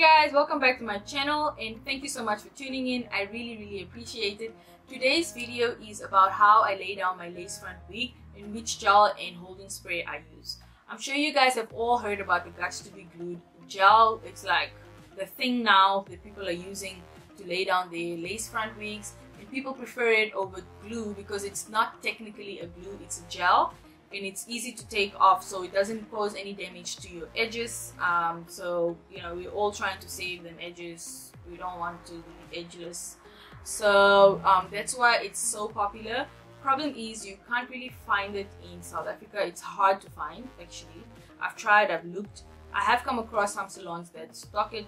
guys, welcome back to my channel and thank you so much for tuning in. I really really appreciate it. Today's video is about how I lay down my lace front wig and which gel and holding spray I use. I'm sure you guys have all heard about the Got2b Glued gel. It's like the thing now that people are using to lay down their lace front wigs and people prefer it over glue because it's not technically a glue, it's a gel and it's easy to take off so it doesn't cause any damage to your edges. Um, so you know we're all trying to save them edges. We don't want to be edgeless. So um, that's why it's so popular. Problem is you can't really find it in South Africa. It's hard to find actually. I've tried I've looked. I have come across some salons that stock it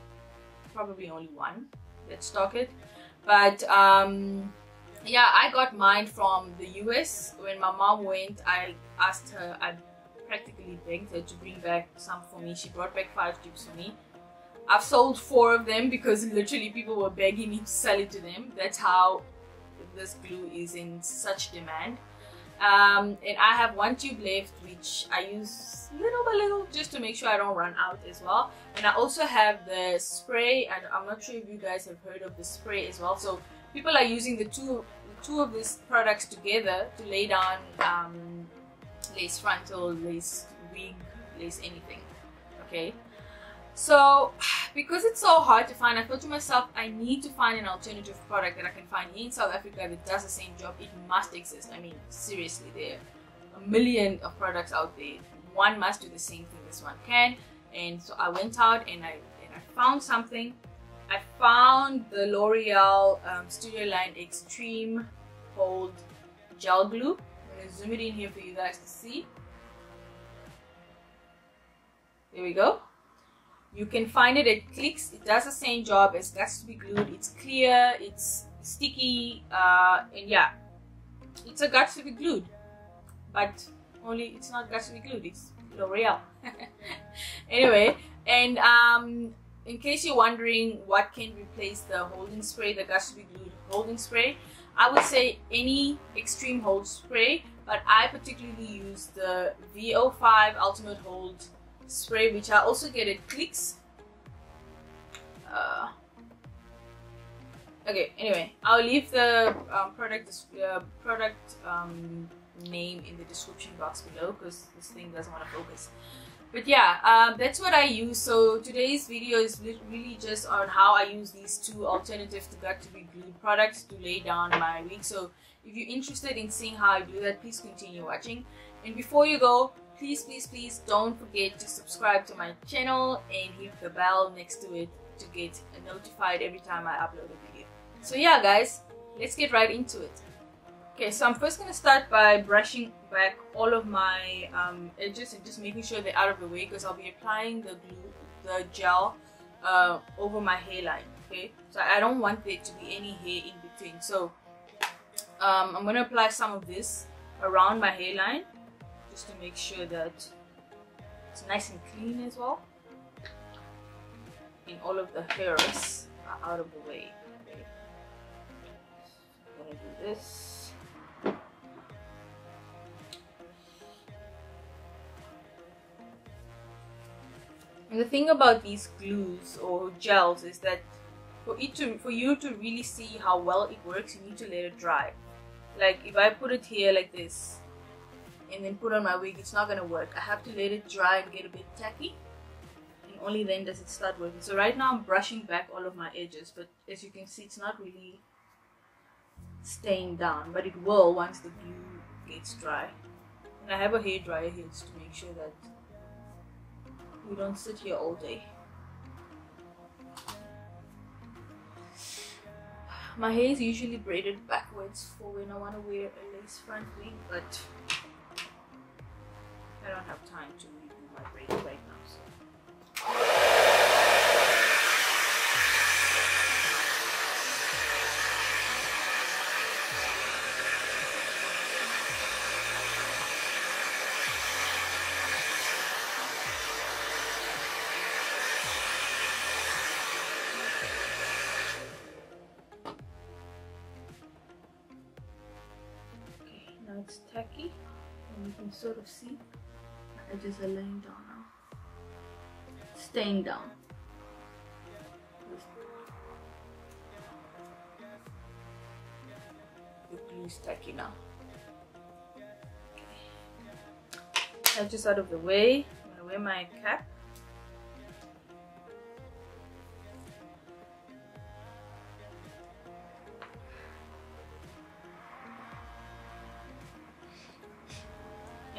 probably only one that stock it. But um, yeah i got mine from the us when my mom went i asked her i practically begged her to bring back some for me. She brought back five tubes for me. I've sold four of them because literally people were begging me to sell it to them. That's how this glue is in such demand. Um, and I have one tube left which I use little by little just to make sure I don't run out as well. And I also have the spray and I'm not sure if you guys have heard of the spray as well. So people are using the two two of these products together to lay down um, lace frontal, lace wig, lace anything. Okay. So because it's so hard to find, I thought to myself, I need to find an alternative product that I can find in South Africa that does the same job. It must exist. I mean, seriously, there are a million of products out there. One must do the same thing this one can. And so I went out and I and I found something I found the L'Oreal um, Studio Line Extreme Hold Gel Glue. I'm going to zoom it in here for you guys to see. There we go. You can find it at Clicks. It does the same job as Got2b Glued. It's clear, it's sticky, uh, and yeah, it's a Got2b Glued. But only it's not Got2b Glued, it's L'Oreal. anyway, and um, in case you're wondering what can replace the holding spray, the Got2b holding spray, I would say any extreme hold spray, but I particularly use the VO5 Ultimate Hold spray, which I also get at Clicks. Uh, okay, anyway, I'll leave the um, product uh, product um, name in the description box below because this thing doesn't want to focus but yeah um, that's what I use. So today's video is really just on how I use these two alternative to Got2b glued products to lay down my wig so if you're interested in seeing how I do that please continue watching. And before you go please please please don't forget to subscribe to my channel and hit the bell next to it to get notified every time I upload a video. So yeah guys let's get right into it. Okay, so I'm first to start by brushing back all of my um, edges and just making sure they're out of the way because I'll be applying the glue, the gel uh, over my hairline, okay? So I don't want there to be any hair in between. So um, I'm going to apply some of this around my hairline just to make sure that it's nice and clean as well. And all of the hairs are out of the way. Okay. I'm going to do this. And the thing about these glues or gels is that for it to for you to really see how well it works, you need to let it dry. Like if I put it here like this and then put on my wig, it's not gonna work. I have to let it dry and get a bit tacky and only then does it start working. So right now I'm brushing back all of my edges, but as you can see, it's not really staying down, but it will once the glue gets dry. And I have a hair dryer here to make sure that we don't sit here all day. My hair is usually braided backwards for when I want to wear a lace front wig, but I don't have time to redo my braid right now. So. sort of see. My edges are laying down now. Staying down. Glue sticky now. Edges out of the way I'm gonna wear my cap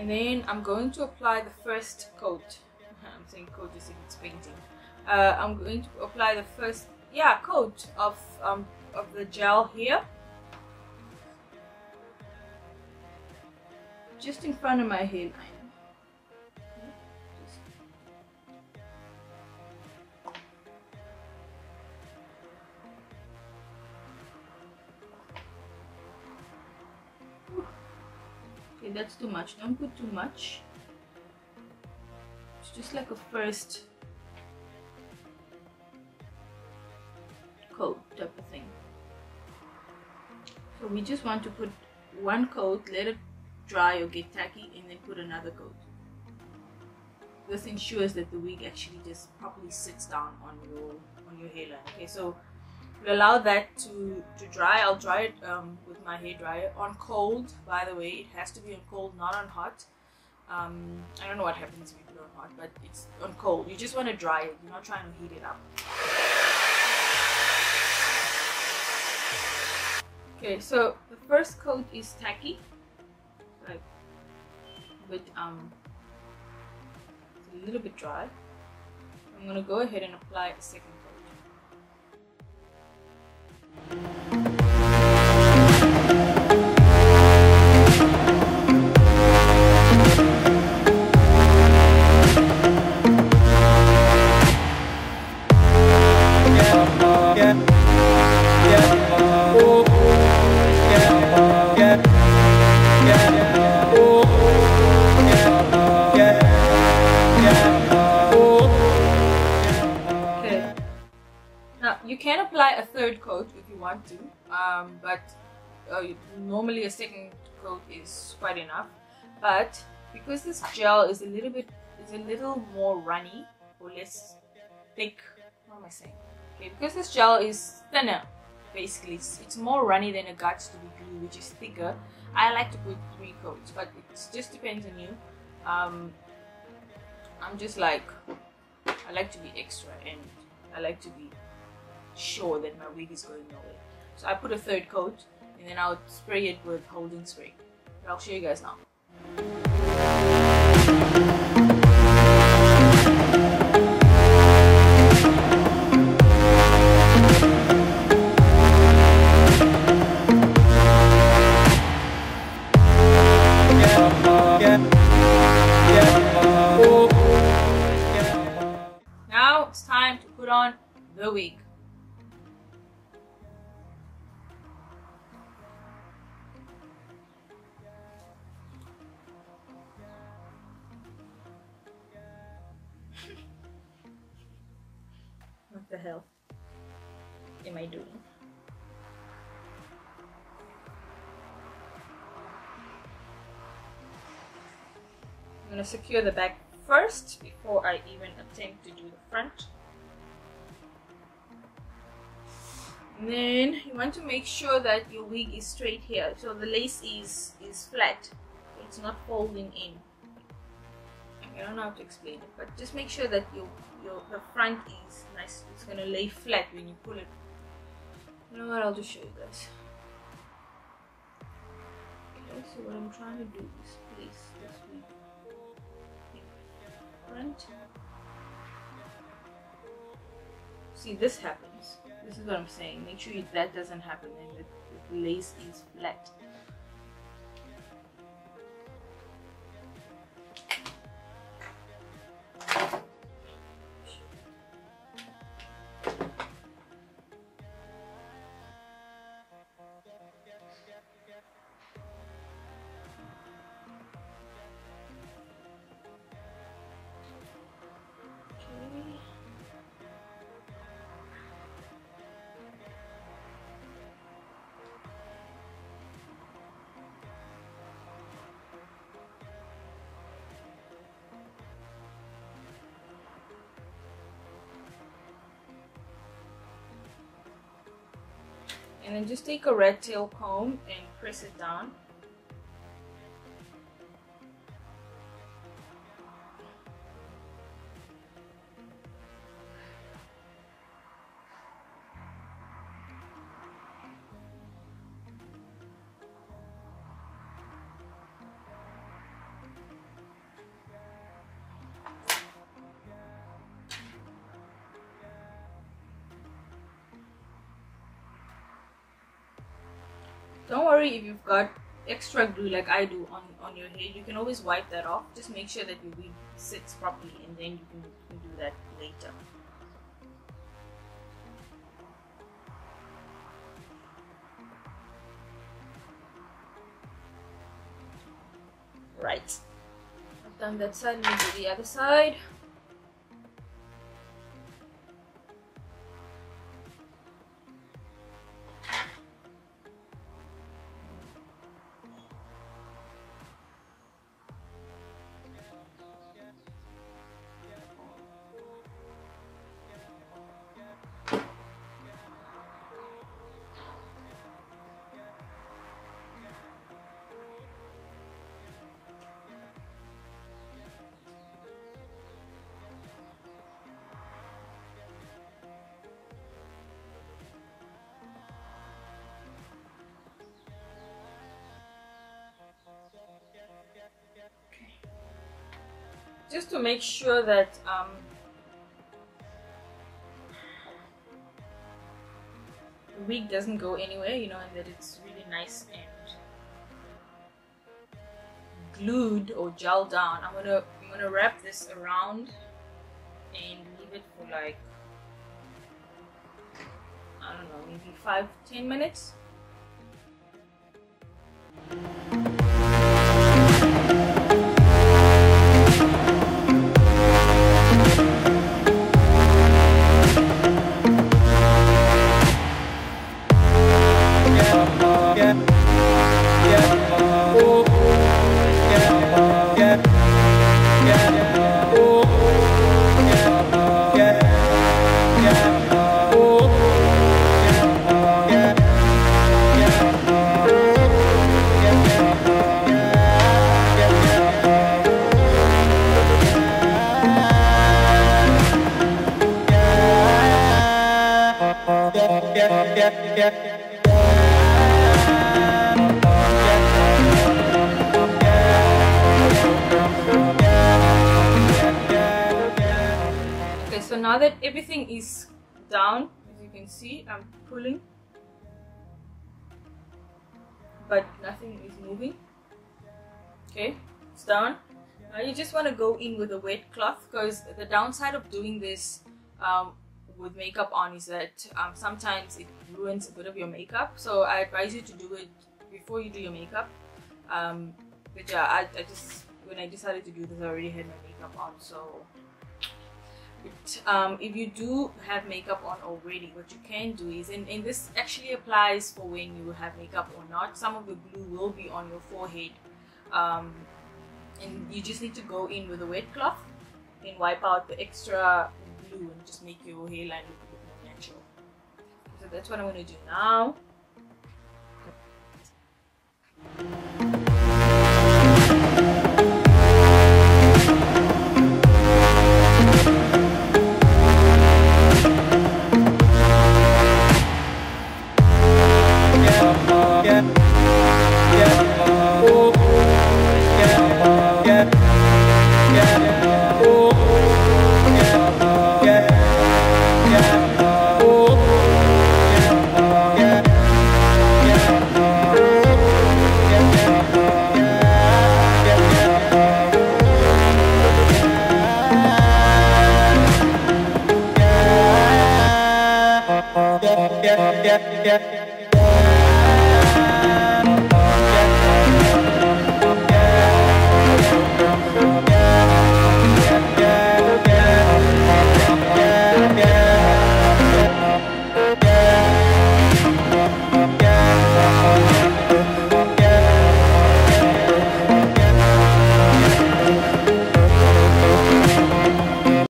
and then I'm going to apply the first coat. I'm saying coat as if it's painting. Uh, I'm going to apply the first yeah coat of um, of the gel here. Just in front of my hairline okay that's too much. Don't put too much. It's just like a first coat type of thing. So we just want to put one coat let it dry or get tacky and then put another coat. This ensures that the wig actually just properly sits down on your on your hairline okay? So allow that to to dry. I'll dry it um, with my hair dryer on cold by the way. It has to be on cold not on hot. Um, i don't know what happens if you it on hot but it's on cold. You just want to dry it. You're not trying to heat it up. Okay so the first coat is tacky. Like but um a little bit dry. I'm gonna go ahead and apply a second um, but uh, normally a second coat is quite enough. But because this gel is a little bit is a little more runny or less thick what am I saying? Okay because this gel is thinner basically it's, it's more runny than a Got2b glue which is thicker. I like to put three coats but it just depends on you. Um, I'm just like I like to be extra and I like to be sure that my wig is going nowhere. So I put a third coat and then I'll spray it with holding spray. But I'll show you guys now. Now the hell am I doing? I'm to secure the back first before I even attempt to do the front. And then you want to make sure that your wig is straight here so the lace is is flat it's not folding in I don't know how to explain it but just make sure that your your the front is nice. It's gonna lay flat when you pull it. You know what? I'll just show you guys. Okay so what I'm trying to do. Is place this wing front see this happens. This is what I'm saying. Make sure that doesn't happen and the, the lace is flat and then just take a rat tail comb and press it down. Don't worry if you've got extra glue like I do on, on your hair. you can always wipe that off. Just make sure that your wig sits properly and then you can, you can do that later. Right. I've done that side let do the other side just to make sure that um, the wig doesn't go anywhere, you know, and that it's really nice and glued or gel down. I'm gonna I'm gonna wrap this around and leave it for like I don't know, maybe five ten minutes. So now that everything is down as you can see I'm pulling. But nothing is moving. Okay it's down. Now you just want to go in with a wet cloth because the downside of doing this um, with makeup on is that um, sometimes it ruins a bit of your makeup. So I advise you to do it before you do your makeup. Um, but yeah I, I just when I decided to do this I already had my makeup on so. Um, if you do have makeup on already what you can do is and, and this actually applies for when you have makeup or not some of the glue will be on your forehead. Um, and you just need to go in with a wet cloth and wipe out the extra and just make your hairline look a bit more natural so that's what I'm going to do now yeah, yeah.